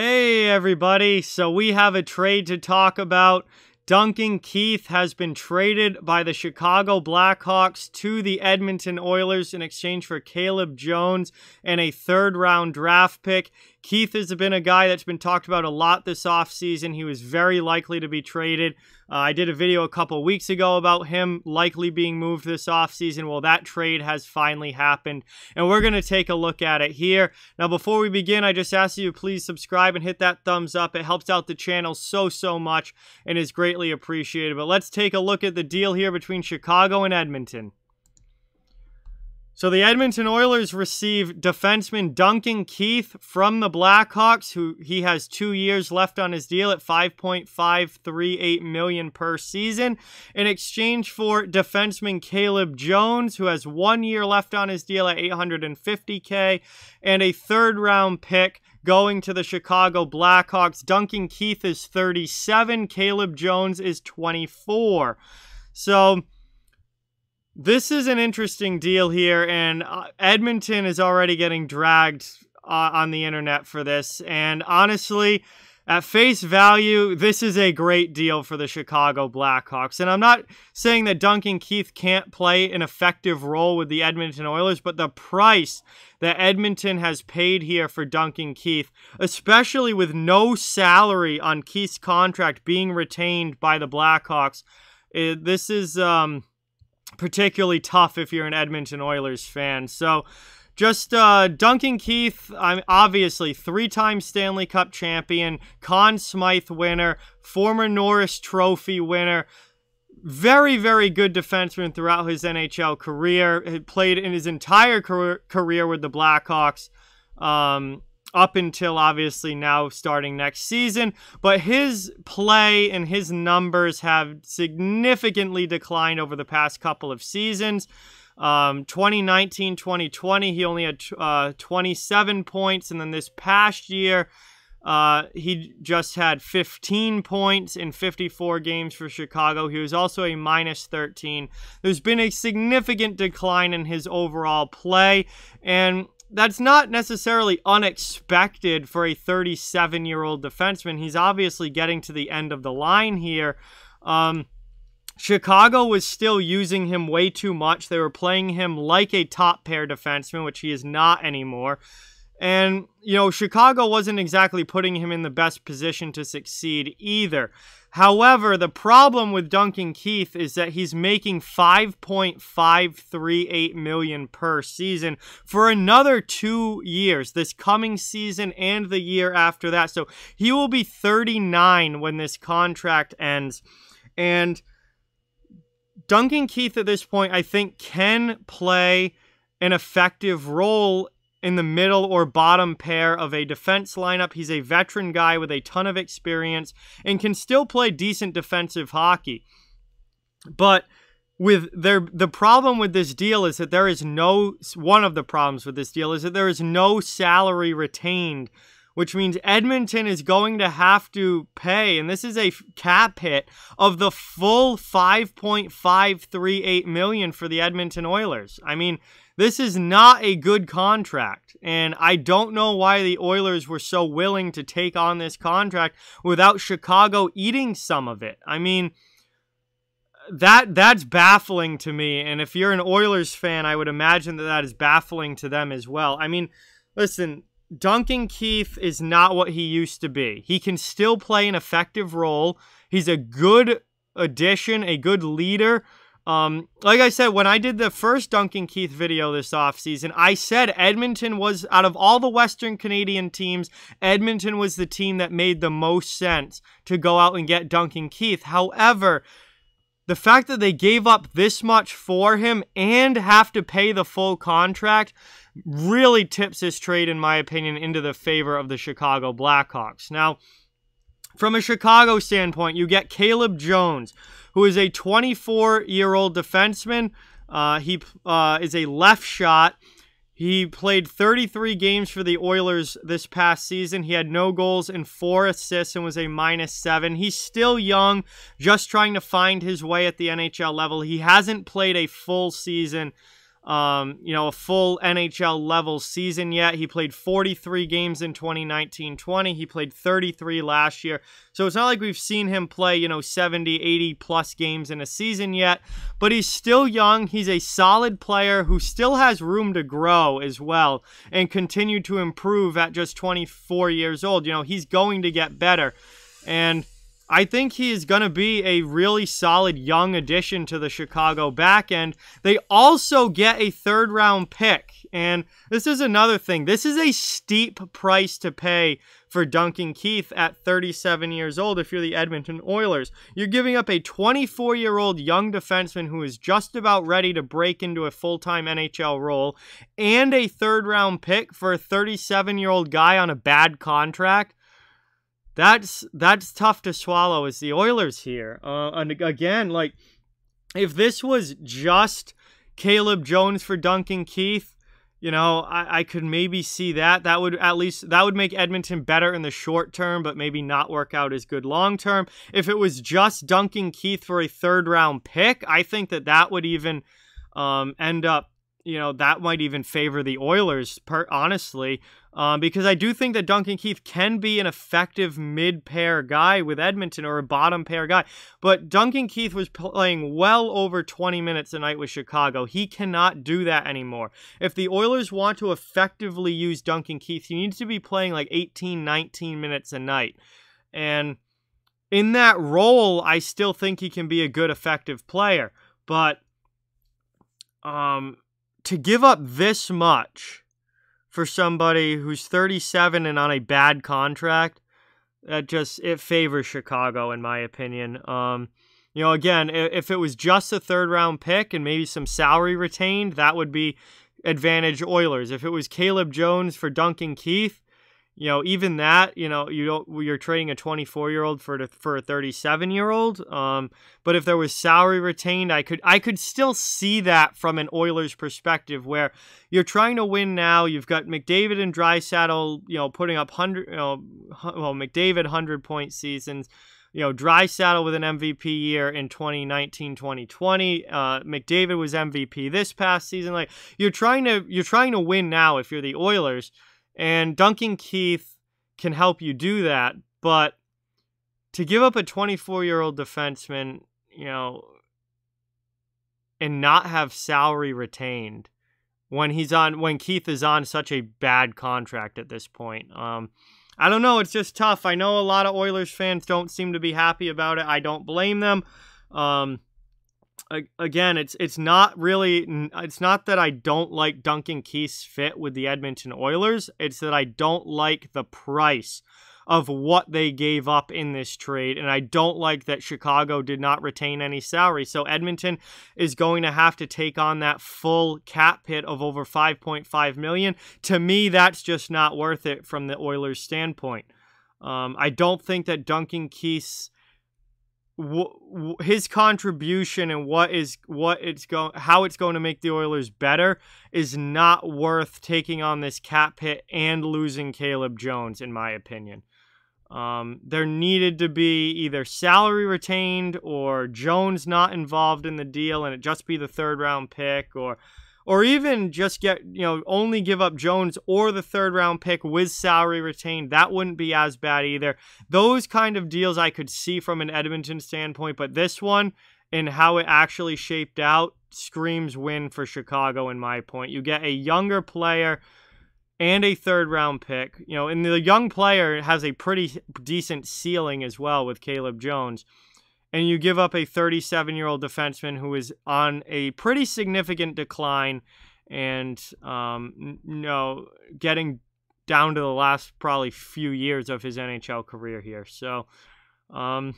Hey, everybody. So we have a trade to talk about. Duncan Keith has been traded by the Chicago Blackhawks to the Edmonton Oilers in exchange for Caleb Jones and a third round draft pick. Keith has been a guy that's been talked about a lot this offseason. He was very likely to be traded. Uh, I did a video a couple weeks ago about him likely being moved this offseason. Well, that trade has finally happened, and we're going to take a look at it here. Now, before we begin, I just ask you to please subscribe and hit that thumbs up. It helps out the channel so, so much and is greatly appreciated. But let's take a look at the deal here between Chicago and Edmonton. So the Edmonton Oilers receive defenseman Duncan Keith from the Blackhawks, who he has two years left on his deal at 5.538 million per season, in exchange for defenseman Caleb Jones, who has one year left on his deal at 850k, and a third round pick going to the Chicago Blackhawks. Duncan Keith is 37, Caleb Jones is 24. So this is an interesting deal here, and uh, Edmonton is already getting dragged uh, on the internet for this. And honestly, at face value, this is a great deal for the Chicago Blackhawks. And I'm not saying that Duncan Keith can't play an effective role with the Edmonton Oilers, but the price that Edmonton has paid here for Duncan Keith, especially with no salary on Keith's contract being retained by the Blackhawks, it, this is um, particularly tough if you're an Edmonton Oilers fan. So just uh, Duncan Keith, I'm obviously three-time Stanley Cup champion, Conn Smythe winner, former Norris Trophy winner. Very, very good defenseman throughout his NHL career. He played in his entire career, career with the Blackhawks. Um, up until obviously now starting next season. But his play and his numbers have significantly declined over the past couple of seasons. Um, 2019 2020, he only had uh, 27 points. And then this past year, uh, he just had 15 points in 54 games for Chicago. He was also a minus 13. There's been a significant decline in his overall play. And that's not necessarily unexpected for a 37 year old defenseman. He's obviously getting to the end of the line here. Um, Chicago was still using him way too much. They were playing him like a top pair defenseman, which he is not anymore. And, you know, Chicago wasn't exactly putting him in the best position to succeed either. However, the problem with Duncan Keith is that he's making 5.538 million per season for another 2 years, this coming season and the year after that. So, he will be 39 when this contract ends. And Duncan Keith at this point I think can play an effective role in the middle or bottom pair of a defense lineup. He's a veteran guy with a ton of experience and can still play decent defensive hockey. But with their the problem with this deal is that there is no one of the problems with this deal is that there is no salary retained which means Edmonton is going to have to pay, and this is a cap hit of the full 5.538 million for the Edmonton Oilers. I mean, this is not a good contract, and I don't know why the Oilers were so willing to take on this contract without Chicago eating some of it. I mean, that that's baffling to me, and if you're an Oilers fan, I would imagine that that is baffling to them as well. I mean, listen, Duncan Keith is not what he used to be. He can still play an effective role. He's a good addition, a good leader um, like I said, when I did the first Duncan Keith video this offseason, I said Edmonton was, out of all the Western Canadian teams, Edmonton was the team that made the most sense to go out and get Duncan Keith. However, the fact that they gave up this much for him and have to pay the full contract really tips this trade, in my opinion, into the favor of the Chicago Blackhawks. Now, from a Chicago standpoint, you get Caleb Jones, who is a 24 year old defenseman. Uh, he uh, is a left shot. He played 33 games for the Oilers this past season. He had no goals and four assists and was a minus seven. He's still young, just trying to find his way at the NHL level. He hasn't played a full season um, you know, a full NHL level season yet. He played 43 games in 2019-20. He played 33 last year. So it's not like we've seen him play, you know, 70, 80 plus games in a season yet, but he's still young. He's a solid player who still has room to grow as well and continue to improve at just 24 years old. You know, he's going to get better. And I think he is going to be a really solid young addition to the Chicago back end. They also get a third round pick. And this is another thing. This is a steep price to pay for Duncan Keith at 37 years old if you're the Edmonton Oilers. You're giving up a 24 year old young defenseman who is just about ready to break into a full time NHL role and a third round pick for a 37 year old guy on a bad contract that's that's tough to swallow as the Oilers here. Uh, and again, like if this was just Caleb Jones for Duncan Keith, you know, I, I could maybe see that. That would at least that would make Edmonton better in the short term, but maybe not work out as good long term. If it was just Duncan Keith for a third round pick, I think that that would even um, end up you know, that might even favor the Oilers, per, honestly, um, because I do think that Duncan Keith can be an effective mid pair guy with Edmonton or a bottom pair guy. But Duncan Keith was playing well over 20 minutes a night with Chicago. He cannot do that anymore. If the Oilers want to effectively use Duncan Keith, he needs to be playing like 18, 19 minutes a night. And in that role, I still think he can be a good, effective player. But um, to give up this much for somebody who's 37 and on a bad contract, that just it favors Chicago in my opinion. Um, you know, again, if it was just a third round pick and maybe some salary retained, that would be advantage Oilers. If it was Caleb Jones for Duncan Keith, you know, even that, you know, you don't you're trading a 24 year old for for a 37 year old. Um, but if there was salary retained, I could I could still see that from an Oilers perspective, where you're trying to win now. You've got McDavid and Draisaitl, you know, putting up hundred, you know, well McDavid hundred point seasons. You know, Draisaitl with an MVP year in 2019, 2020. Uh, McDavid was MVP this past season. Like you're trying to you're trying to win now if you're the Oilers. And Duncan Keith can help you do that, but to give up a 24 year old defenseman, you know, and not have salary retained when he's on when Keith is on such a bad contract at this point. Um, I don't know. It's just tough. I know a lot of Oilers fans don't seem to be happy about it. I don't blame them. Um, again, it's it's not really it's not that I don't like Duncan Keith's fit with the Edmonton Oilers. It's that I don't like the price of what they gave up in this trade and I don't like that Chicago did not retain any salary. So Edmonton is going to have to take on that full cap hit of over 5.5 million. To me that's just not worth it from the Oilers standpoint. Um, I don't think that Duncan Keith's his contribution and what is what it's going how it's going to make the Oilers better is not worth taking on this cap hit and losing Caleb Jones in my opinion. Um, there needed to be either salary retained or Jones not involved in the deal and it just be the third round pick or or even just get, you know, only give up Jones or the third round pick with salary retained. That wouldn't be as bad either. Those kind of deals I could see from an Edmonton standpoint, but this one and how it actually shaped out screams win for Chicago in my point. You get a younger player and a third round pick, you know, and the young player has a pretty decent ceiling as well with Caleb Jones and you give up a 37 year old defenseman who is on a pretty significant decline and um, you know getting down to the last probably few years of his NHL career here. So um,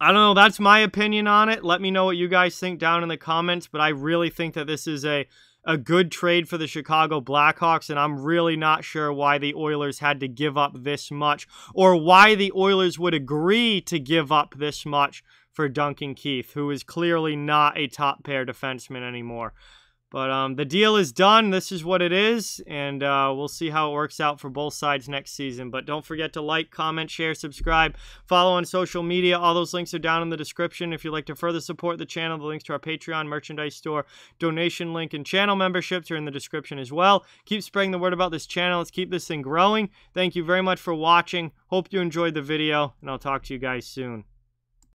I don't know. That's my opinion on it. Let me know what you guys think down in the comments. But I really think that this is a a good trade for the Chicago Blackhawks, and I'm really not sure why the Oilers had to give up this much or why the Oilers would agree to give up this much for Duncan Keith, who is clearly not a top pair defenseman anymore. But um, the deal is done. This is what it is, and uh, we'll see how it works out for both sides next season. But don't forget to like, comment, share, subscribe, follow on social media. All those links are down in the description. If you'd like to further support the channel, the links to our Patreon, merchandise store, donation link, and channel memberships are in the description as well. Keep spreading the word about this channel. Let's keep this thing growing. Thank you very much for watching. Hope you enjoyed the video, and I'll talk to you guys soon.